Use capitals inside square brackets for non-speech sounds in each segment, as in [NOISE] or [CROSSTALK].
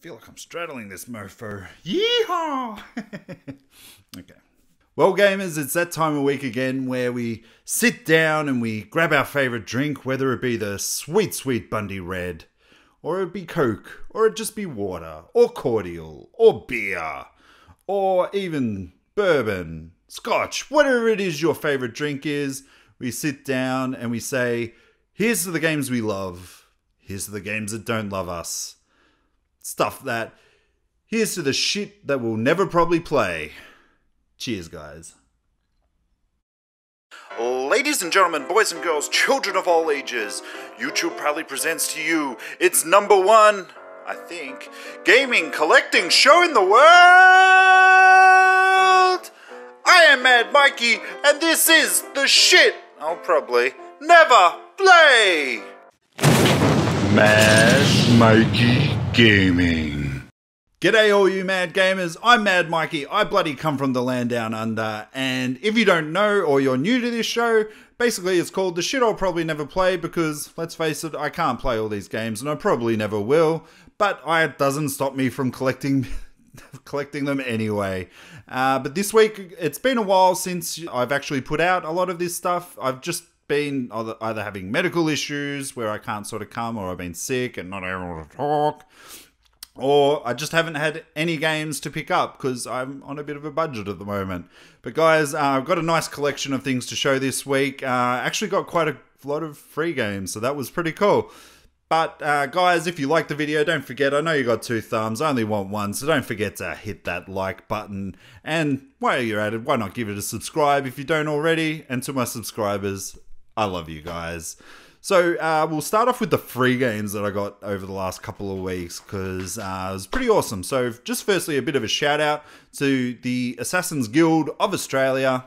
feel like I'm straddling this mofo. Yeehaw! [LAUGHS] okay. Well, gamers, it's that time of week again where we sit down and we grab our favorite drink, whether it be the sweet, sweet Bundy Red, or it be Coke, or it just be water, or cordial, or beer, or even bourbon, scotch, whatever it is your favorite drink is. We sit down and we say, here's the games we love, here's the games that don't love us. Stuff that, here's to the shit that we'll never probably play. Cheers, guys. Ladies and gentlemen, boys and girls, children of all ages, YouTube proudly presents to you its number one, I think, gaming collecting show in the world! I am Mad Mikeey, and this is the shit I'll probably never play! Mad Mikeey Gaming. G'day, all you mad gamers. I'm Mad Mikeey. I bloody come from the land down under. And if you don't know or you're new to this show, basically it's called The Shit I'll Probably Never Play because, let's face it, I can't play all these games and I probably never will. But I, it doesn't stop me from collecting. [LAUGHS] collecting them anyway. Uh, but this week, it's been a while since I've actually put out a lot of this stuff. I've just been either having medical issues where I can't sort of come, or I've been sick and not able to talk or I just haven't had any games to pick up because I'm on a bit of a budget at the moment. But guys, uh, I've got a nice collection of things to show this week. Uh, actually, got quite a lot of free games, so that was pretty cool. But uh, guys, if you like the video, don't forget. I know you got two thumbs. I only want one, so don't forget to hit that like button. And while you're at it, why not give it a subscribe if you don't already? And to my subscribers, I love you guys. So uh, we'll start off with the free games that I got over the last couple of weeks because uh, it was pretty awesome. So just firstly, a bit of a shout out to the Assassin's Guild of Australia.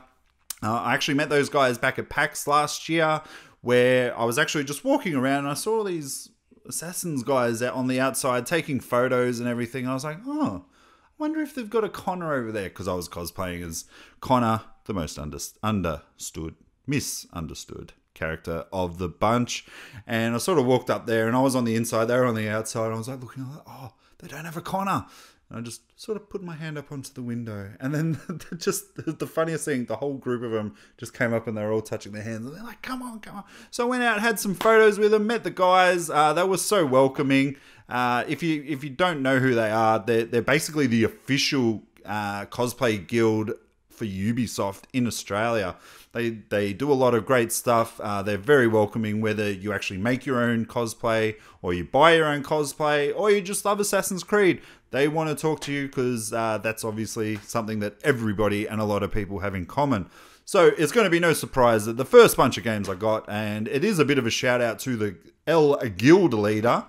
Uh, I actually met those guys back at PAX last year, where I was actually just walking around and I saw these Assassins guys out on the outside taking photos and everything. I was like, oh, I wonder if they've got a Connor over there because I was cosplaying as Connor, the most under- understood, misunderstood character of the bunch. And I sort of walked up there and I was on the inside, they were on the outside. I was like looking like, oh, they don't have a Connor. And I just sort of put my hand up onto the window. And then [LAUGHS] just the funniest thing, the whole group of them just came up and they were all touching their hands. And they're like, come on, come on. So I went out, had some photos with them, met the guys. Uh, they were so welcoming. Uh, if you if you don't know who they are, they're, they're basically the official uh, cosplay guild for Ubisoft in Australia. They they do a lot of great stuff. Uh, they're very welcoming, whether you actually make your own cosplay or you buy your own cosplay or you just love Assassin's Creed. They want to talk to you because uh, that's obviously something that everybody and a lot of people have in common. So it's going to be no surprise that the first bunch of games I got, and it is a bit of a shout out to the L Guild leader,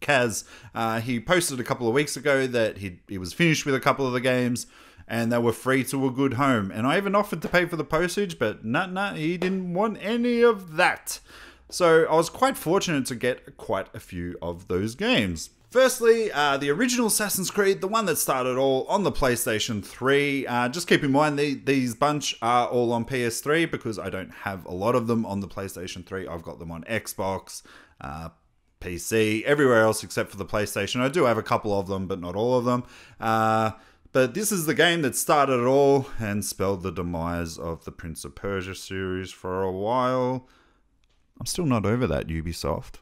Kaz. Uh, he posted a couple of weeks ago that he, he was finished with a couple of the games and they were free to a good home. And I even offered to pay for the postage, but nah, nah, he didn't want any of that. So I was quite fortunate to get quite a few of those games. Firstly, uh, the original Assassin's Creed, the one that started all on the PlayStation 3. Uh, just keep in mind, the, these bunch are all on PS3 because I don't have a lot of them on the PlayStation 3. I've got them on Xbox, uh, PC, everywhere else except for the PlayStation. I do have a couple of them, but not all of them. But this is the game that started it all and spelled the demise of the Prince of Persia series for a while. I'm still not over that, Ubisoft.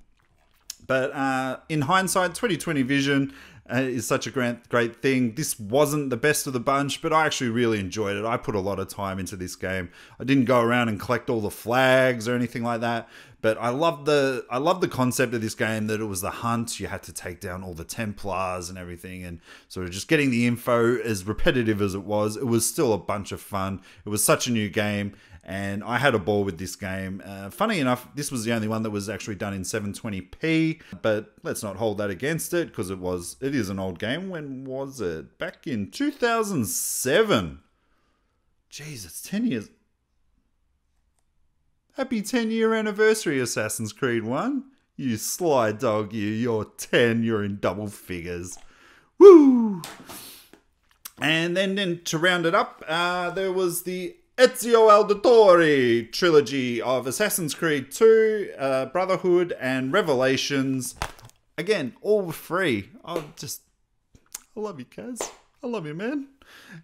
But uh, in hindsight, 2020 vision Uh, is such a great, great thing. This wasn't the best of the bunch, but I actually really enjoyed it. I put a lot of time into this game. I didn't go around and collect all the flags or anything like that, but I love the I love the concept of this game that it was the hunt. You had to take down all the Templars and everything, and sort of just getting the info. As repetitive as it was, it was still a bunch of fun. It was such a new game, and I had a ball with this game. Uh, funny enough, this was the only one that was actually done in 720p, but let's not hold that against it because it was it is an old game. When was it? Back in 2007. Jeez, it's 10 years. Happy 10 year anniversary, Assassin's Creed 1. You sly dog, you. You're 10, you're in double figures. Woo! And then, then to round it up, uh, there was the Ezio Auditore trilogy of Assassin's Creed 2, uh, Brotherhood, and Revelations. Again, all free. Oh, just I love you, Kaz. I love you, man.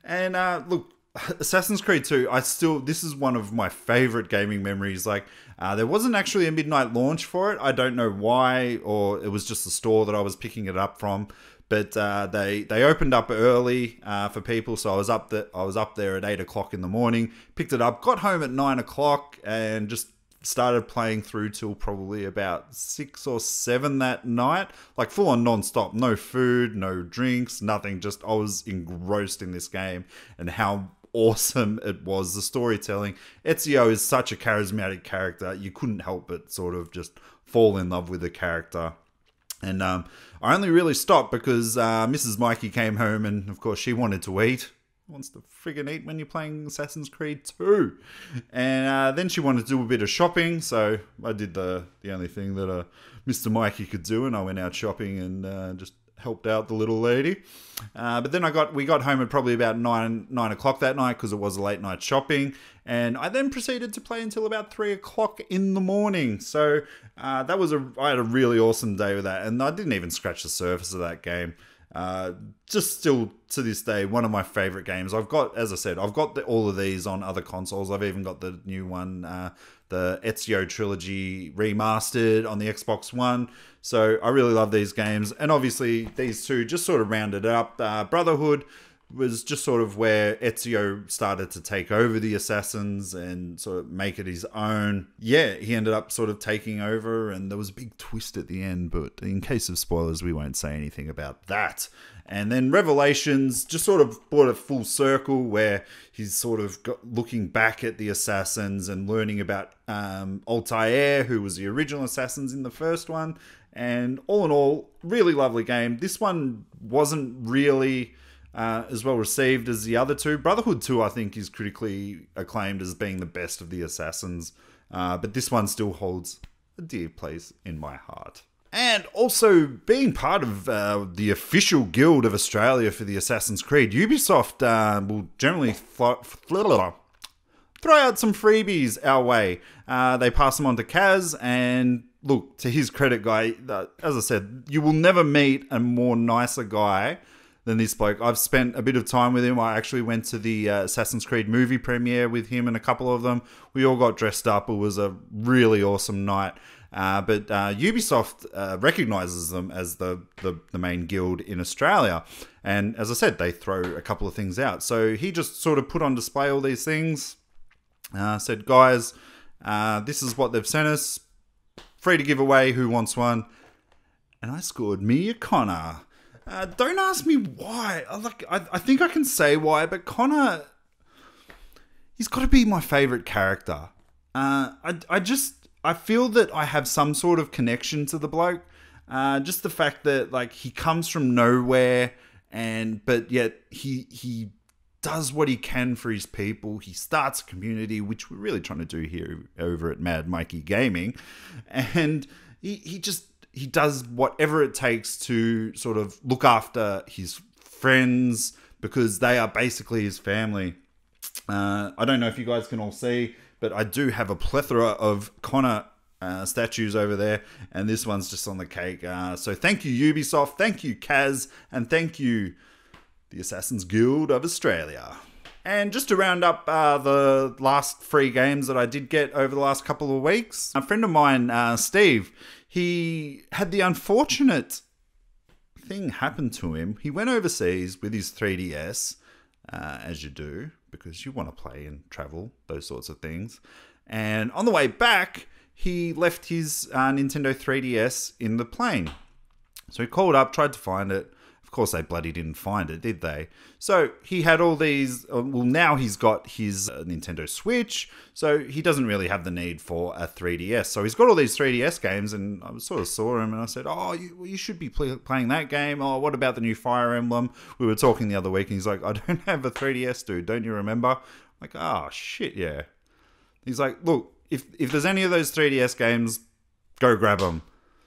And uh, look, [LAUGHS] Assassin's Creed 2, I still, this is one of my favorite gaming memories. Like, uh, there wasn't actually a midnight launch for it. I don't know why, or it was just the store that I was picking it up from. But uh, they they opened up early uh, for people, so I was up that I was up there at eight o'clock in the morning. Picked it up, got home at nine o'clock, and just started playing through till probably about six or seven that night, like full on non-stop, no food, no drinks, nothing. Just I was engrossed in this game and how awesome it was. The storytelling. Ezio is such a charismatic character. You couldn't help but sort of just fall in love with the character. And um, I only really stopped because uh, Mrs. Mikey came home and, of course, she wanted to eat. Wants to friggin' eat when you're playing Assassin's Creed 2. And uh, then she wanted to do a bit of shopping, so I did the, the only thing that uh, Mr. Mikey could do, and I went out shopping and uh, just helped out the little lady. Uh, but then I got we got home at probably about nine nine o'clock that night because it was a late night shopping, and I then proceeded to play until about three o'clock in the morning. So uh, that was a I had a really awesome day with that, and I didn't even scratch the surface of that game. Uh, just still to this day, one of my favorite games. I've got, as I said, I've got the, all of these on other consoles. I've even got the new one, uh, the Ezio trilogy remastered on the Xbox One. So I really love these games, and obviously these two just sort of rounded up. Uh, Brotherhood was just sort of where Ezio started to take over the assassins and sort of make it his own. Yeah, he ended up sort of taking over, and there was a big twist at the end. But in case of spoilers, we won't say anything about that. And then Revelations just sort of brought a full circle where he's sort of looking back at the assassins and learning about um, Altair, who was the original assassins in the first one. And all in all, really lovely game. This one wasn't really uh, as well received as the other two. Brotherhood 2, I think, is critically acclaimed as being the best of the Assassins, uh, but this one still holds a dear place in my heart. And also being part of uh, the official guild of Australia for the Assassin's Creed, Ubisoft uh, will generally throw out some freebies our way. Uh, they pass them on to Kaz, and look, to his credit, guy, uh, as I said, you will never meet a more nicer guy than this bloke. I've spent a bit of time with him. I actually went to the uh, Assassin's Creed movie premiere with him and a couple of them. We all got dressed up. It was a really awesome night. Uh, but uh, Ubisoft uh, recognizes them as the, the, the, main guild in Australia. And as I said, they throw a couple of things out. So he just sort of put on display all these things, uh, said, guys, uh, this is what they've sent us. Free to give away. Who wants one? And I scored me a Connor. Uh, don't ask me why. I like, I, I think I can say why, but Connor, he's got to be my favorite character. Uh, I, I just, I feel that I have some sort of connection to the bloke. Uh, just the fact that like he comes from nowhere, and but yet he he does what he can for his people. He starts a community, which we're really trying to do here over at Mad Mikeey Gaming, and he he just he does whatever it takes to sort of look after his friends because they are basically his family. Uh, I don't know if you guys can all see, but I do have a plethora of Connor uh, statues over there, and this one's just on the cake. Uh, so thank you, Ubisoft, thank you, Kaz, and thank you, the Assassin's Guild of Australia. And just to round up uh, the last free games that I did get over the last couple of weeks, a friend of mine, uh, Steve, he had the unfortunate thing happen to him. He went overseas with his 3DS, uh, as you do, because you want to play and travel, those sorts of things. And on the way back, he left his uh, Nintendo 3DS in the plane. So he called up, tried to find it, of course, they bloody didn't find it, did they? So he had all these. Uh, well, now he's got his uh, Nintendo Switch, so he doesn't really have the need for a 3DS. So he's got all these 3DS games, and I sort of saw him and I said, "Oh, you, you should be play- playing that game. Oh, what about the new Fire Emblem?" We were talking the other week, and he's like, "I [LAUGHS] don't have a 3DS, dude. Don't you remember?" I'm like, oh shit, yeah. He's like, "Look, if if there's any of those 3DS games, go grab them."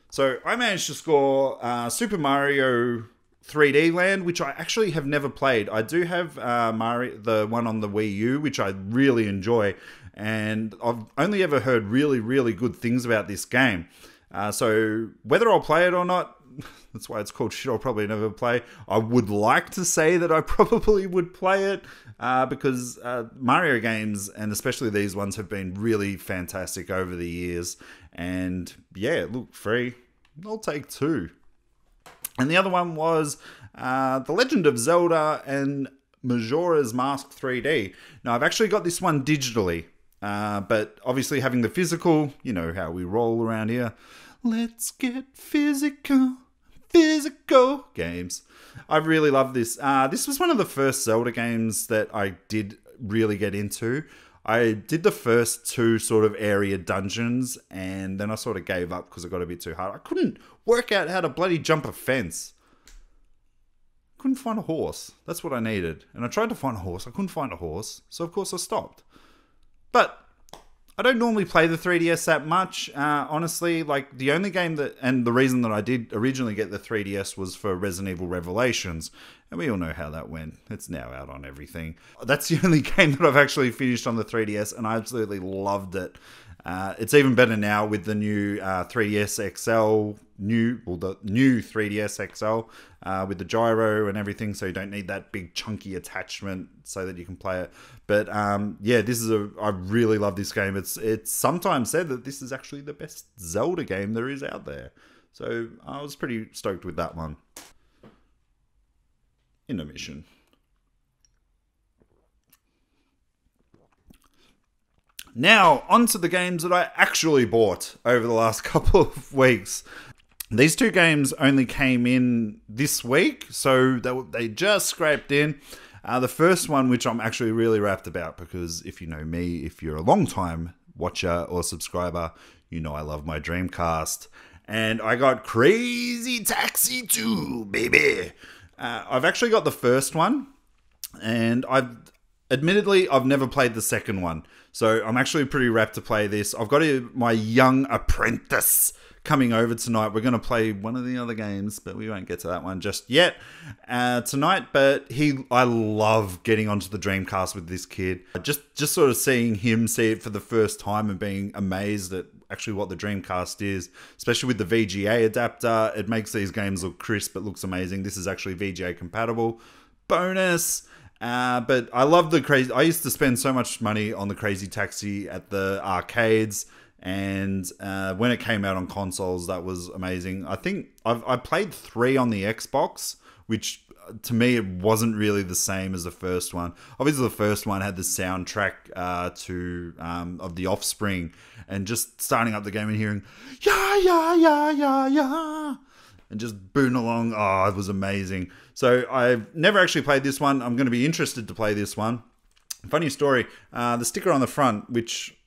So I managed to score uh, Super Mario 3D Land, which I actually have never played. I do have uh, Mario, the one on the Wii U, which I really enjoy, and I've only ever heard really, really good things about this game. Uh, so whether I'll play it or not, [LAUGHS] that's why it's called shit I'll probably never play. I would like to say that I [LAUGHS] probably would play it uh, because uh, Mario games, and especially these ones, have been really fantastic over the years. And yeah, look, free. I'll take two. And the other one was uh, The Legend of Zelda and Majora's Mask 3D. Now, I've actually got this one digitally, uh, but obviously having the physical, you know how we roll around here. Let's get physical, physical games. I really love this. Uh, this was one of the first Zelda games that I did really get into. I did the first two sort of area dungeons and then I sort of gave up because it got a bit too hard. I couldn't work out how to bloody jump a fence. Couldn't find a horse. That's what I needed. And I tried to find a horse. I couldn't find a horse. So, of course, I stopped. But I don't normally play the 3DS that much, uh, honestly. Like the only game that, and the reason that I did originally get the 3DS was for Resident Evil Revelations, and we all know how that went. It's now out on everything. That's the [LAUGHS] only game that I've actually finished on the 3DS, and I absolutely loved it. Uh, it's even better now with the new uh, 3DS XL, new well the new 3DS XL uh, with the gyro and everything, so you don't need that big chunky attachment so that you can play it. But um, yeah, this is a I really love this game. It's it's sometimes said that this is actually the best Zelda game there is out there. So I was pretty stoked with that one. Intermission. Now, on to the games that I actually bought over the last [LAUGHS] couple of weeks. These two games only came in this week, so they, they just scraped in. Uh, the first one, which I'm actually really wrapped about, because if you know me, if you're a long time watcher or subscriber, you know I love my Dreamcast. And I got Crazy Taxi 2, baby. Uh, I've actually got the first one, and I've admittedly I've never played the second one, so I'm actually pretty wrapped to play this. I've got a, my young apprentice coming over tonight. We're going to play one of the other games, but we won't get to that one just yet uh, tonight. But he, I love getting onto the Dreamcast with this kid. Just, just sort of seeing him see it for the first time and being amazed at actually what the Dreamcast is, especially with the VGA adapter. It makes these games look crisp. It looks amazing. This is actually VGA compatible. Bonus. Uh, but I love the crazy. I used to spend so much money on the Crazy Taxi at the arcades, and uh, when it came out on consoles, that was amazing. I think I've I played three on the Xbox, which uh, to me it wasn't really the same as the first one. Obviously, the first one had the soundtrack uh, to um, of the Offspring, and just starting up the game and hearing yeah yeah yeah yeah yeah and just booting along. Oh, it was amazing. So I've never actually played this one. I'm going to be interested to play this one. Funny story uh, the sticker on the front, which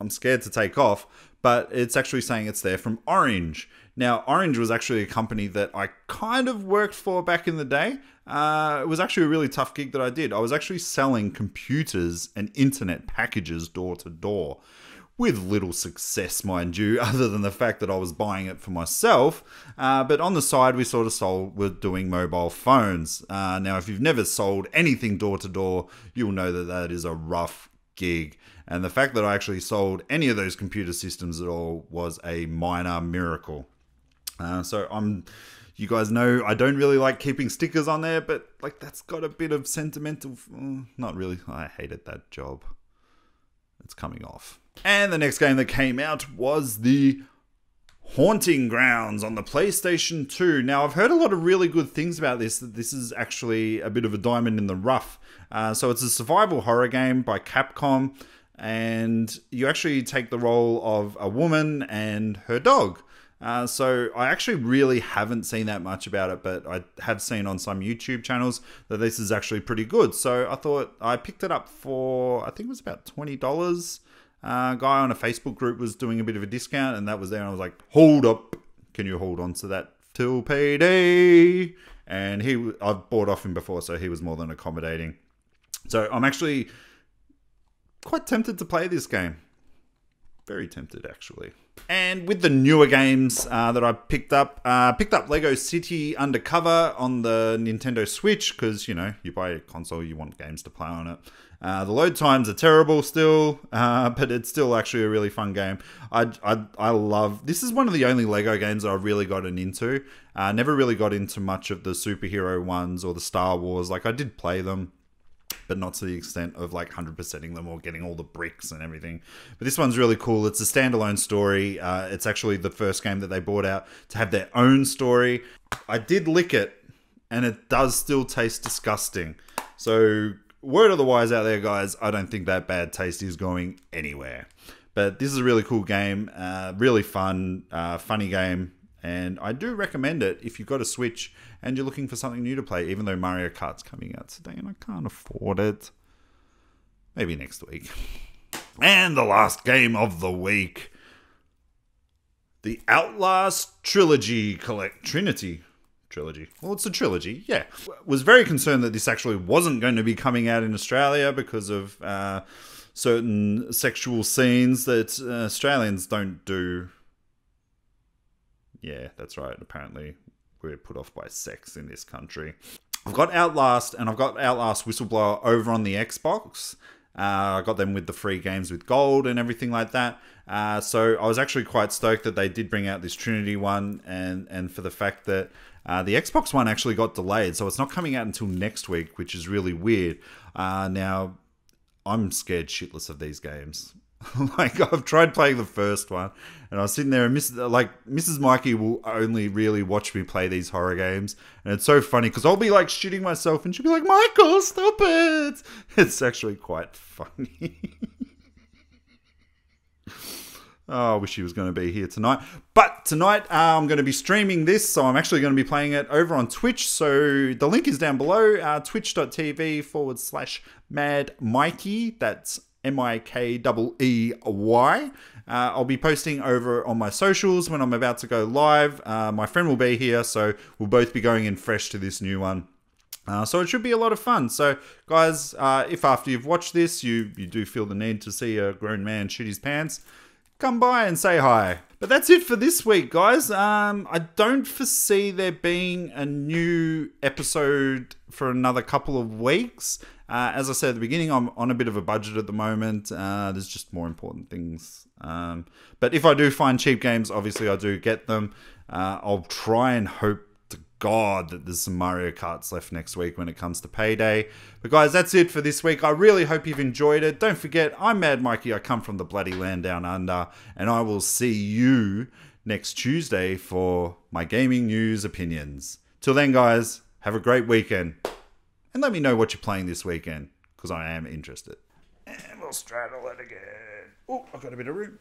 I'm scared to take off, but it's actually saying it's there from Orange. Now, Orange was actually a company that I kind of worked for back in the day. Uh, it was actually a really tough gig that I did. I was actually selling computers and internet packages door to door with little success, mind you, [LAUGHS] other than the fact that I was buying it for myself. Uh, but on the side, we sort of sold, we're doing mobile phones. Uh, now, if you've never sold anything door to door, you'll know that that is a rough gig. And the fact that I actually sold any of those computer systems at all was a minor miracle. Uh, so I'm. You guys know I don't really like keeping stickers on there, but like that's got a bit of sentimental. Mm, not really. I hated that job. It's coming off. And the next game that came out was the Haunting Grounds on the PlayStation 2. Now, I've heard a lot of really good things about this, that this is actually a bit of a diamond in the rough. Uh, so, it's a survival horror game by Capcom, and you actually take the role of a woman and her dog. Uh, so I actually really haven't seen that much about it, but I have seen on some YouTube channels that this is actually pretty good. So I thought I picked it up for I think it was about twenty dollars. Uh, guy on a Facebook group was doing a bit of a discount, and that was there. And I was like, "Hold up, can you hold on to that till payday?" And he, I've bought off him before, so he was more than accommodating. So I'm actually quite tempted to play this game. Very tempted, actually. And with the newer games uh, that I picked up, uh, picked up Lego City Undercover on the Nintendo Switch because you know you buy a console, you want games to play on it. Uh, the load times are terrible still, [LAUGHS] uh, but it's still actually a really fun game. I, I, I love this is one of the only Lego games that I've really gotten into. Uh, never really got into much of the superhero ones or the Star Wars. Like I did play them, but not to the extent of like 100%ing them or getting all the bricks and everything. But this one's really cool. It's a standalone story. Uh, it's actually the first game that they brought out to have their own story. I did lick it, and it does still taste disgusting. So word of the wise out there, guys, I don't think that bad taste is going anywhere. But this is a really cool game, uh, really fun, uh, funny game, and I do recommend it if you've got a Switch and you're looking for something new to play, even though Mario Kart's coming out today and I can't afford it. Maybe next week. And the last game of the week the Outlast Trilogy Collect Trinity trilogy. Well, it's a trilogy, yeah. Was very concerned that this actually wasn't going to be coming out in Australia because of uh, certain sexual scenes that uh, Australians don't do. Yeah, that's right. Apparently, we're put off by sex in this country. I've got Outlast and I've got Outlast Whistleblower over on the Xbox. Uh, I got them with the free games with gold and everything like that. Uh, so I was actually quite stoked that they did bring out this Trinity one, and and for the fact that uh, the Xbox One actually got delayed, so it's not coming out until next week, which is really weird. Uh, now I'm scared shitless of these games. [LAUGHS] like I've tried playing the first one, and I was sitting there, and Miss, like Mrs. Mikey will only really watch me play these horror games, and it's so funny because I'll be like shooting myself, and she'll be like, "Michael, stop it!" [LAUGHS] It's actually quite funny. [LAUGHS] Oh, I wish he was going to be here tonight. But tonight uh, I'm going to be streaming this, so I'm actually going to be playing it over on Twitch. So the link is down below uh, twitch.tv forward slash mad Mikeey. That's M I K E E Y. Uh, I'll be posting over on my socials when I'm about to go live. Uh, my friend will be here, so we'll both be going in fresh to this new one. Uh, so it should be a lot of fun. So, guys, uh, if after you've watched this, you you do feel the need to see a grown man shit his pants, come by and say hi. But that's it for this week, guys. Um, I don't foresee there being a new episode for another couple of weeks. Uh, as I said at the beginning, I'm on a bit of a budget at the moment. Uh, there's just more important things. Um, but if I do find cheap games, obviously I do get them. Uh, I'll try and hope God that there's some Mario Karts left next week when it comes to payday. But guys, that's it for this week. I really hope you've enjoyed it. Don't forget, I'm Mad Mikeey. I come from the bloody land down under, and I will see you next Tuesday for my gaming news opinions. Till then, guys, have a great weekend. And let me know what you're playing this weekend, because I am interested. And we'll straddle it again. Oh, I've got a bit of room.